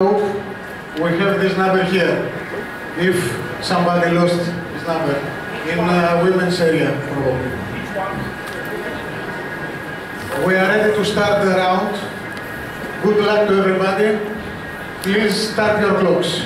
We have this number here. If somebody lost his number in uh, women's area, probably. We are ready to start the round. Good luck to everybody. Please start your clocks.